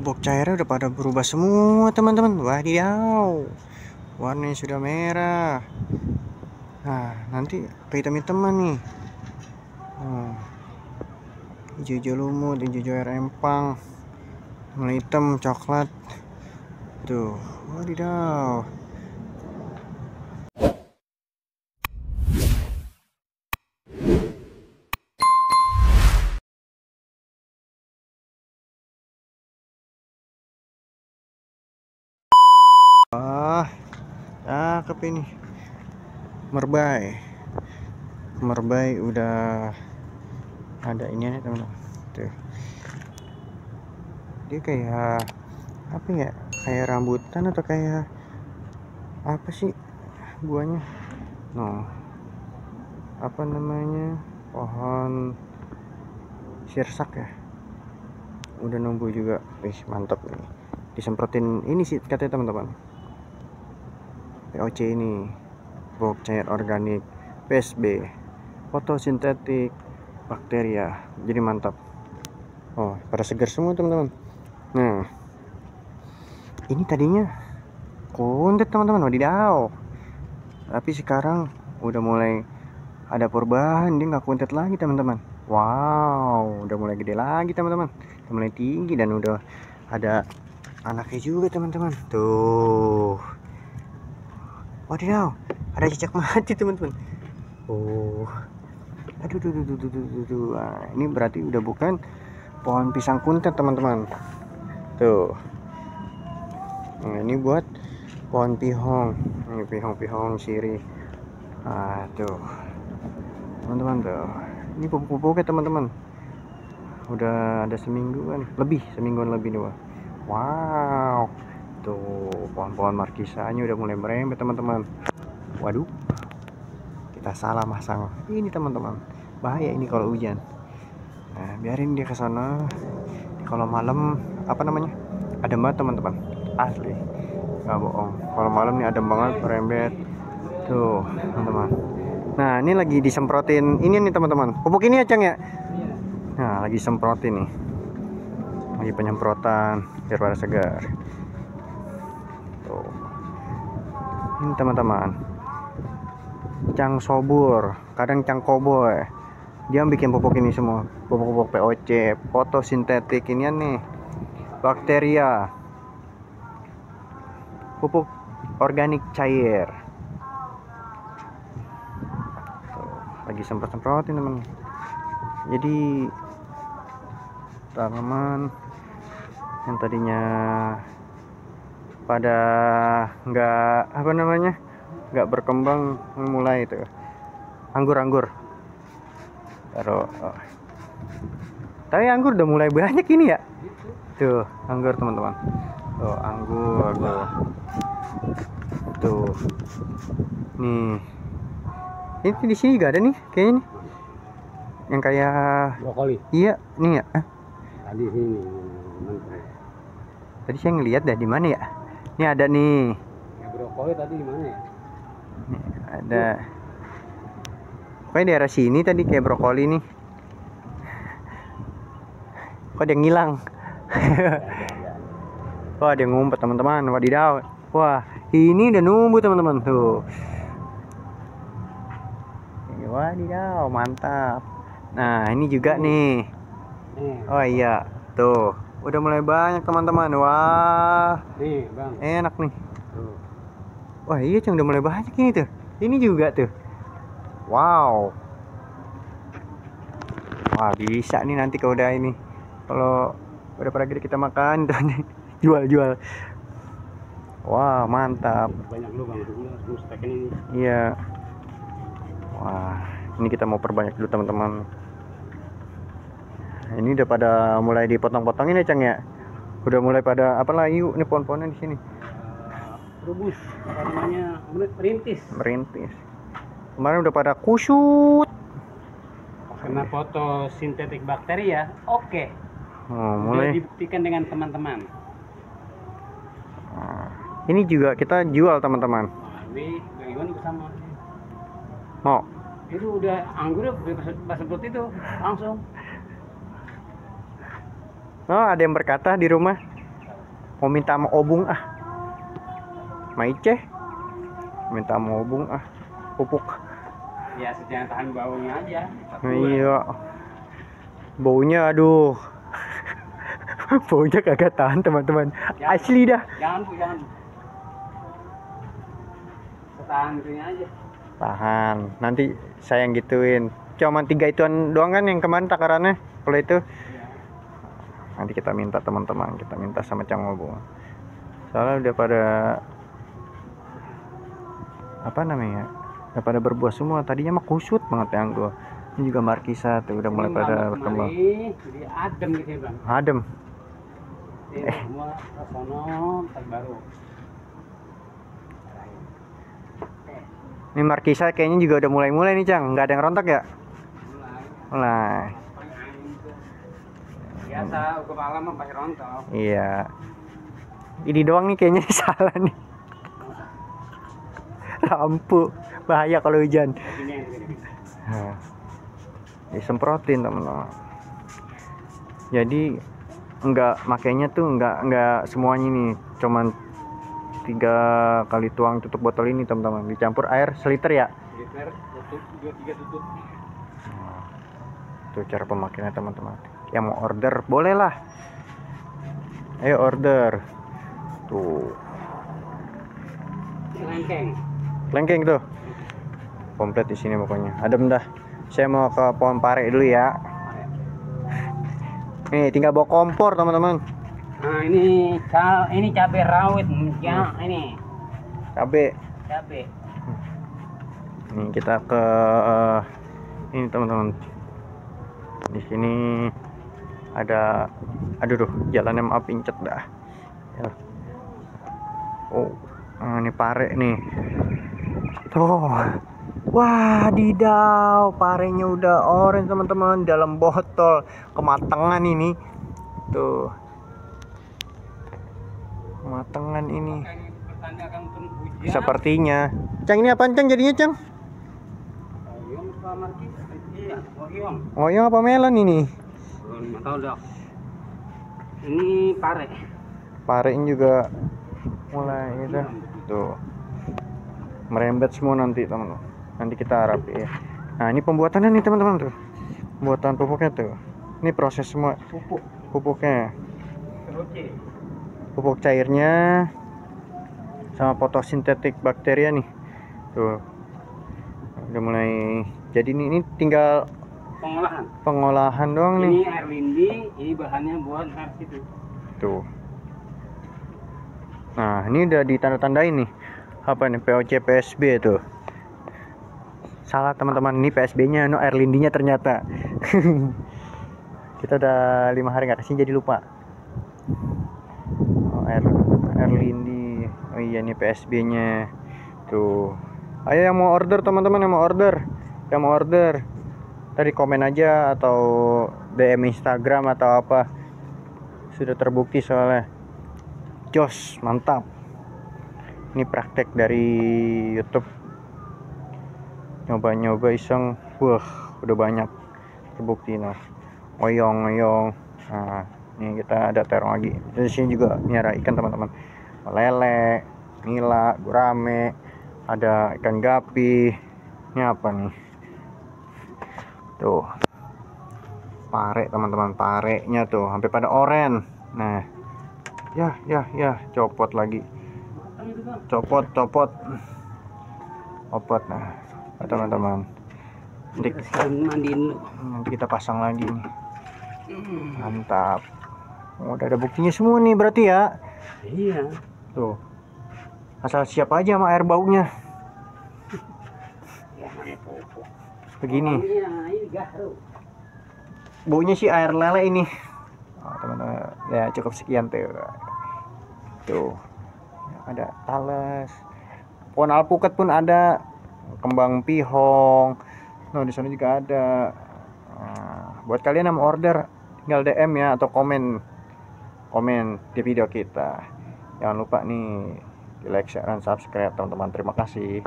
pupuk cairnya udah pada berubah semua teman-teman. Wadidaw. Warnanya sudah merah. Nah nanti kehitam-hitaman nih? Hmm. hijau-hijau lumut hijau-hijau air empang. Mulai hitam coklat. Tuh wadidaw cakep ini. Merbai. Merbai udah ada ini nih teman-teman. Tuh. Dia kayak apa ya? Kayak rambutan atau kayak apa sih buahnya? No. Apa namanya? Pohon sirsak ya. Udah numbuh juga. Wih, mantap nih. Disemprotin ini sih katanya teman-teman. POC ini pupuk cair organik PSB fotosintetik bakteria. Jadi mantap. Oh pada segar semua teman-teman. Nah ini tadinya kuntet teman-teman wadidaw. Tapi sekarang udah mulai ada perubahan dia nggak kuntet lagi teman-teman. Wow udah mulai gede lagi teman-teman. Udah mulai tinggi dan udah ada anaknya juga teman-teman. Tuh Wadidaw, ada cicak mati teman-teman. Oh, aduh, duh, duh, duh, duh, duh, duh. Nah, ini berarti udah bukan pohon pisang kuntet teman-teman. Tuh, nah, ini buat pohon pihong. Ini pihong-pihong siri. Ah, tuh, teman-teman tuh. Ini pupuk-pupuknya teman-teman. Udah ada semingguan, lebih semingguan lebih nih. Wow tuh pohon-pohon markisanya udah mulai merembet teman-teman. Waduh kita salah masang ini teman-teman. Bahaya ini kalau hujan. Nah biarin dia ke sana. Kalau malam apa namanya? Ada banget teman-teman. Asli nggak bohong. Kalau malam nih ada banget merembet. Tuh teman-teman. Nah ini lagi disemprotin ini nih teman-teman. Pupuk ini ya Cang ya? Nah lagi semprotin nih. Lagi penyemprotan biar pada segar ini teman-teman. Cang sobur kadang cang koboy dia bikin pupuk ini semua. Pupuk-pupuk POC fotosintetik ini nih. Bakteria. Pupuk organik cair. Lagi semprot-semprotin teman. Jadi tanaman yang tadinya pada nggak apa namanya nggak berkembang mulai itu. Anggur-anggur. Taruh oh. tapi anggur udah mulai banyak ini ya? Tuh anggur teman-teman. Tuh anggur tuh. Tuh. Nih. Ini di sini gak ada nih kayaknya nih. Yang kayak brokoli. Iya nih ya. Eh, tadi sini tadi saya ngeliat dah di mana ya ini ada nih. Ya, brokoli tadi di mana ya? Nih, ada. Pokoknya daerah sini tadi kayak brokoli nih? Kok ada yang ngilang? Wah dia ngumpet teman-teman. Wadidaw. Wah ini udah numbuh teman-teman. Tuh. Ini wadidaw mantap. Nah ini juga nih. Oh iya. Tuh udah mulai banyak teman-teman wah nih bang enak nih tuh Wah iya cang udah mulai banyak ini tuh. Ini juga tuh. Wow. Wah bisa nih nanti kalau udah ini. Kalau udah pada gede kita makan tuh nih. Jual-jual. Wah mantap. banyak lu bang dulu ini Iya. Wah ini kita mau perbanyak dulu teman-teman. Ini udah pada mulai dipotong-potongin ya cang ya. Udah mulai pada apa lah yuk ini pohon-pohonnya di sini. Rubus apa namanya merintis Merintis. Kemarin udah pada kusut. karena fotosintetik bakteri ya oke Oh, mulai mulai. dibuktikan dengan teman-teman Nah, ini juga kita jual teman-teman. Ini bagaimana Mau? itu udah anggurnya pas seperti itu langsung Oh, ada yang berkata di rumah mau minta sama obung ah. Maice minta sama obung ah. Pupuk. Ya jangan tahan baunya aja. Satu, iya. Baunya aduh. Baunya kagak tahan teman-teman. Asli dah. Jangan bu, jangan. Tahan aja. tahan. Nanti saya yang gituin. Cuman tiga ituan doang kan yang kemarin takarannya. Kalau itu. Nanti kita minta teman-teman kita minta sama Cang Obung soalnya udah pada apa namanya udah pada berbuah semua. Tadinya mah kusut banget yang gua ini juga markisa tuh udah mulai Ini pada berkembang. Jadi adem gitu ya bang. adem. Eh. Sono, ini markisa kayaknya juga udah mulai-mulai nih Cang. Nggak ada yang rontok ya? Mulai. Biasa, kepala mah pasti rontok. iya. Ini doang nih kayaknya salah nih. Lampu bahaya kalau hujan. Begini. Nah, disemprotin teman-teman. Jadi enggak makainya tuh enggak enggak semuanya nih. Cuman tiga kali tuang tutup botol ini teman-teman. Dicampur air seliter ya? Liter, tutup, dua tiga tutup. itu cara pemakaiannya teman-teman yang mau order boleh lah. Ayo order. Tuh. Lengkeng. lengkeng tuh. Komplit di sini pokoknya. Adem dah. Saya mau ke pohon pare dulu ya. Nih tinggal bawa kompor teman-teman. Nah ini cal, ini cabai rawit, ya ini. Cabe cabai. Ini kita ke ini teman-teman. Di sini ada aduh duh, jalannya maaf pincet dah. Ya. Oh, nah, ini pare nih. Tuh. Wah, didau, parenya udah orange teman-teman dalam botol kematangan ini. Tuh. Kematangan ini. Sepertinya. Cang ini apaan Cang jadinya Cang? Oyong yang apa melon ini? Nggak tahu. Ini pare. Parein juga mulai gitu. Tuh. Merembet semua nanti, teman-teman. Nanti kita rapi ya. Nah, ini pembuatannya nih, teman-teman tuh. Pembuatan pupuknya tuh. Ini proses semua Pupuk. pupuknya. Pupuk cairnya sama fotosintetik bakteria nih. Tuh. Udah mulai jadi ini, ini tinggal Pengolahan. pengolahan doang nih. Ini air lindi, ini bahannya buat air situ. Tuh. Nah, ini udah ditanda-tandain nih. Apa nih POC PSB tuh. Salah teman-teman, ini PSB-nya no air lindinya ternyata. Kita udah lima hari nggak ke sini jadi lupa. Oh, air air lindi. Oh iya ini PSB-nya. Tuh. Ayo yang mau order teman-teman yang mau order. Yang mau order. Tadi komen aja atau DM Instagram atau apa. Sudah terbukti soalnya. Jos mantap. Ini praktek dari YouTube. Nyoba-nyoba iseng. Wah udah banyak terbukti nah oyong oyong nah ini kita ada terong lagi. Di sini juga miara ikan teman-teman. Lele nila gurame ada ikan gapi. Ini apa nih tuh. Pare teman-teman parenya tuh sampai pada oren. Nah. Ya ya ya copot lagi. Copot copot. Copot nah. Nah, teman-teman. Nanti, Kita nanti pasang lagi nih. Hmm. mantap. Oh, udah ada buktinya semua nih berarti ya? Iya. tuh. Asal siap aja sama air baunya Ya, mana pupuk. Begini. Iya, baunya sih air lele ini. Oh, teman-teman ya cukup sekian tuh. Tuh. Ada talas pohon alpukat pun ada. Kembang pihong. Nah di sana juga ada. Nah, buat kalian yang mau order tinggal DM ya atau komen. Komen di video kita. Jangan lupa nih di like share dan subscribe teman-teman. Terima kasih